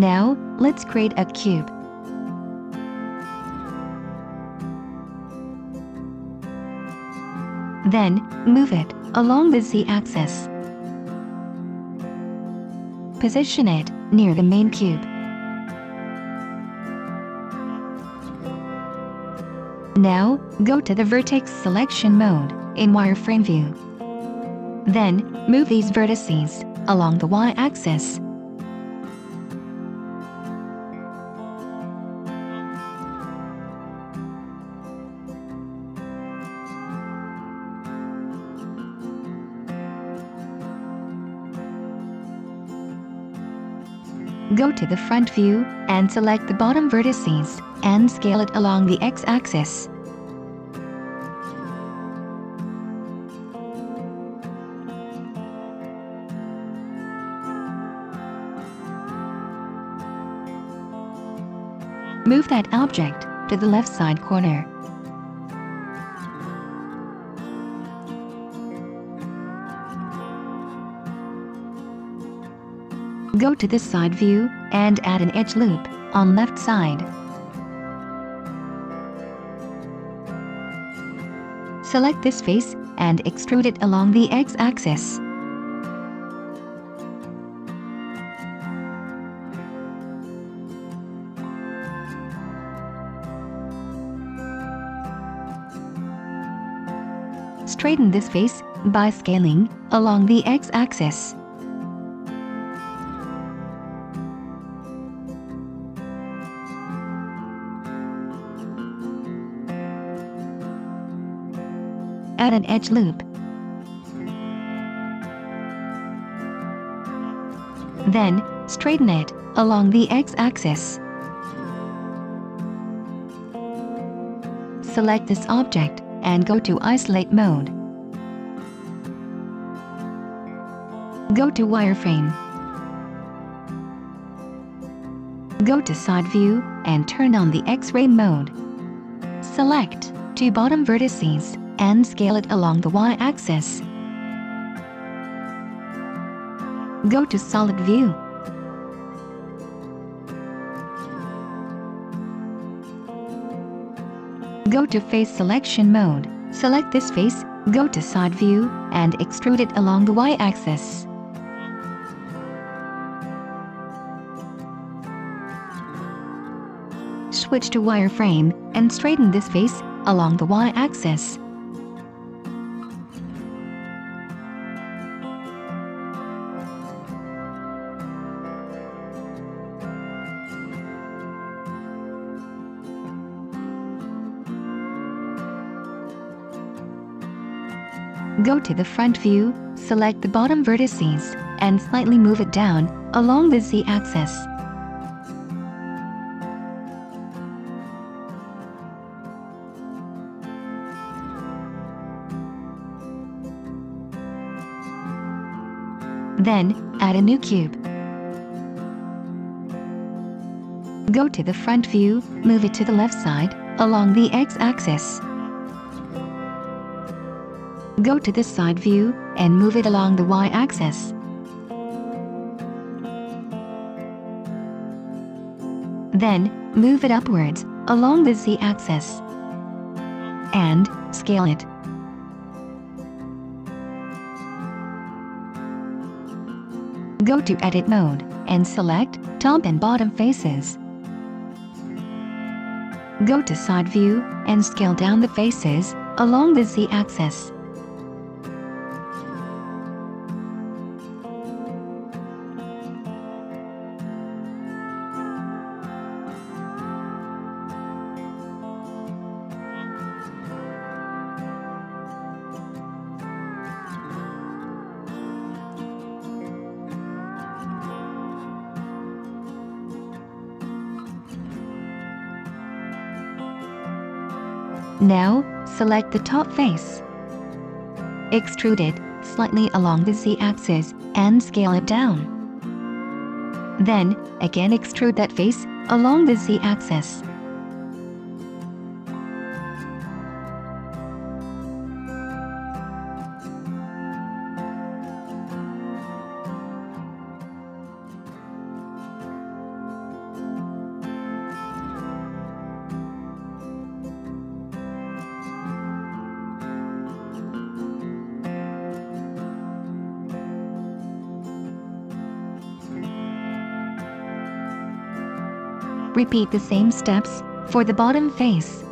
Now, let's create a cube. Then, move it along the z-axis. Position it near the main cube. Now, go to the vertex selection mode in wireframe view. Then, move these vertices along the y-axis. Go to the front view and select the bottom vertices and scale it along the x-axis. Move that object to the left side corner. Go to the side view and add an edge loop on left side. Select this face and extrude it along the x-axis. Straighten this face by scaling along the x-axis. Add an edge loop. Then, straighten it along the x-axis. Select this object and go to Isolate mode. Go to Wireframe. Go to Side View and turn on the X-ray mode. Select two bottom vertices and scale it along the y-axis. Go to Solid View. Go to Face Selection mode. Select this face, go to Side View, and extrude it along the y-axis. Switch to wireframe and straighten this face along the y-axis. Go to the front view, select the bottom vertices, and slightly move it down along the z-axis. Then, add a new cube. Go to the front view, move it to the left side, along the x-axis. Go to the side view and move it along the y-axis. Then, move it upwards along the z-axis. And, scale it. Go to Edit mode and select Top and Bottom Faces. Go to Side View and scale down the faces along the z-axis. Now, select the top face. Extrude it slightly along the z-axis and scale it down. Then, again extrude that face along the z-axis. Repeat the same steps for the bottom face.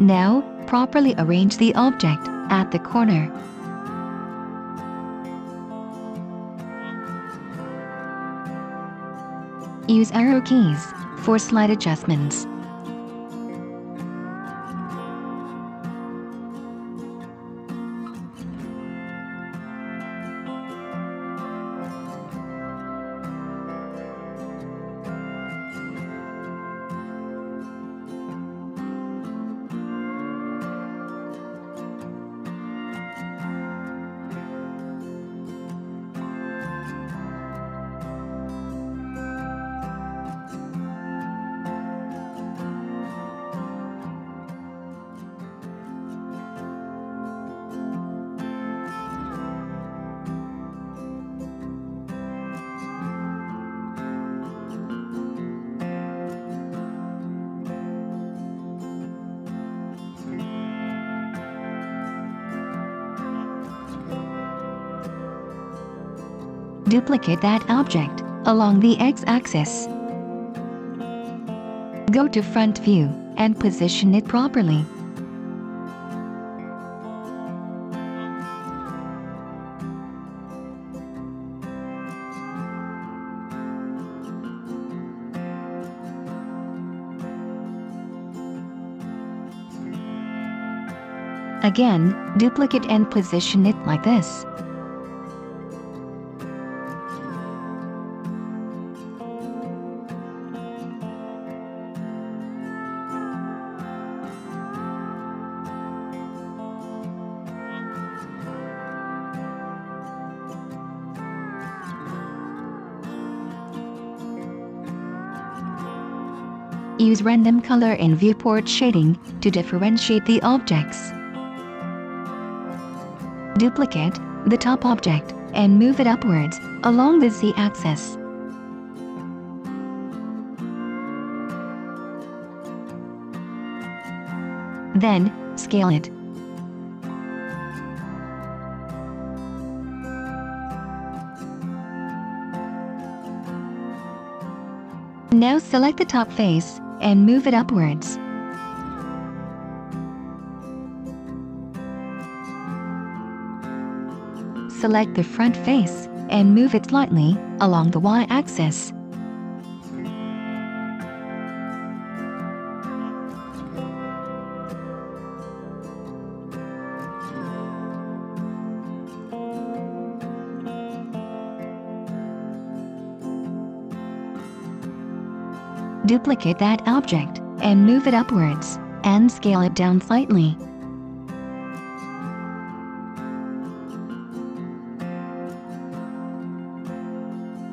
Now, properly arrange the object at the corner. Use arrow keys for slight adjustments. Duplicate that object along the x-axis. Go to front view and position it properly. Again, duplicate and position it like this. Use random color and viewport shading to differentiate the objects. Duplicate the top object and move it upwards along the z-axis. Then, scale it. Now select the top face and move it upwards. Select the front face and move it slightly along the y-axis. Duplicate that object and move it upwards and scale it down slightly.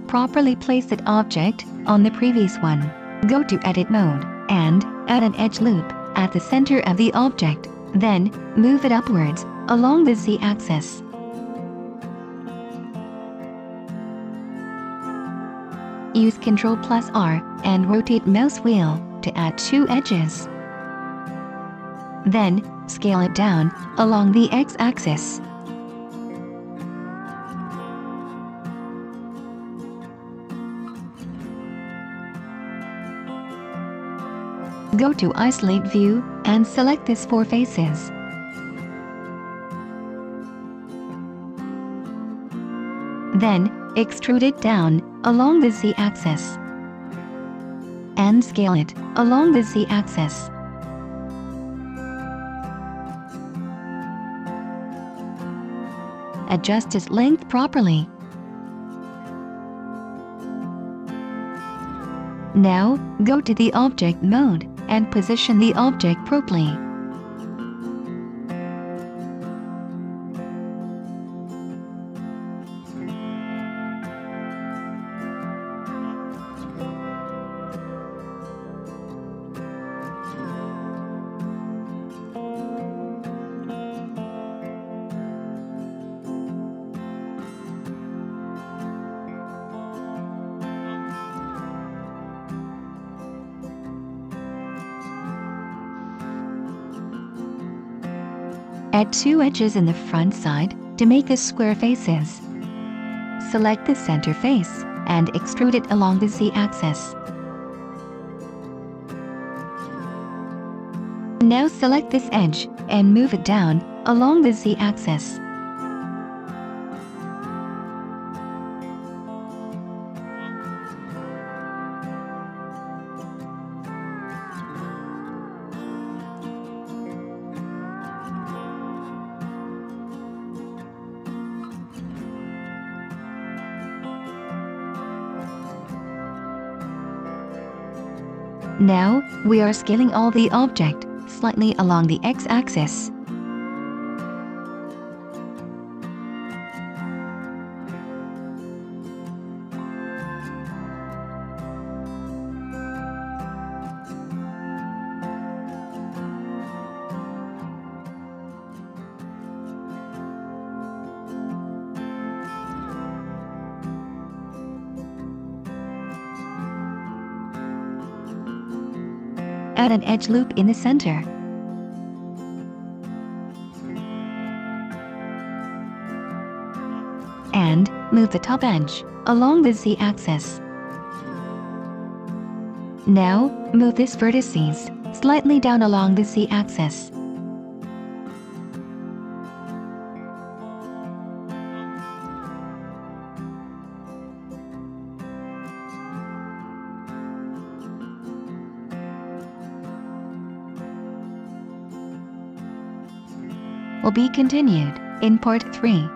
Properly place that object on the previous one. Go to Edit Mode and add an edge loop at the center of the object. Then, move it upwards along the z-axis. Use Ctrl plus R and rotate mouse wheel to add two edges. Then, scale it down along the x-axis. Go to Isolate View and select these four faces. Then, extrude it down along the z-axis. And scale it along the z-axis. Adjust its length properly. Now, go to the Object mode and position the object properly. Add two edges in the front side to make the square faces. Select the center face and extrude it along the z-axis. Now select this edge and move it down along the z-axis. Now, we are scaling all the object slightly along the x-axis. Add an edge loop in the center. And move the top edge along the z-axis. Now, move this vertices slightly down along the z-axis. Will be continued in part 3.